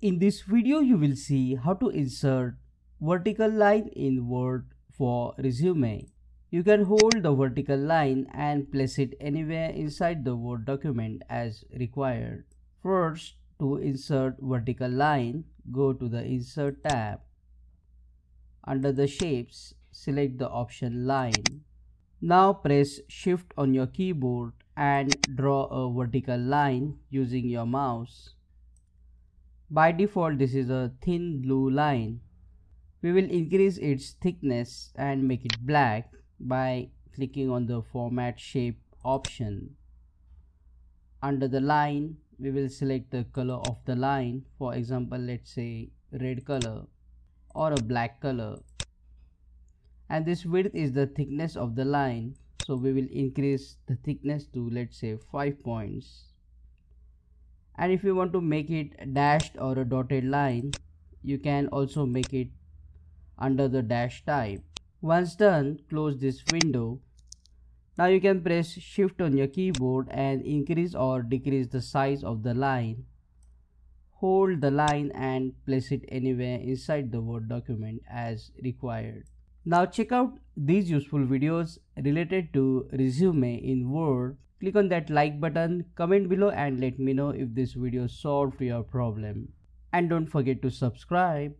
In this video you will see how to insert vertical line in Word for resume. You can hold the vertical line and place it anywhere inside the Word document as required. First, to insert vertical line, go to the Insert tab. Under the Shapes, select the option Line. Now press Shift on your keyboard and draw a vertical line using your mouse. By default this is a thin blue line. We will increase its thickness and make it black by clicking on the format shape option. Under the line we will select the color of the line for example let's say red color or a black color and this width is the thickness of the line so we will increase the thickness to let's say 5 points and if you want to make it dashed or a dotted line you can also make it under the dash type. Once done close this window. Now you can press shift on your keyboard and increase or decrease the size of the line. Hold the line and place it anywhere inside the word document as required now check out these useful videos related to resume in word Click on that like button, comment below and let me know if this video solved your problem. And don't forget to subscribe.